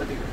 with your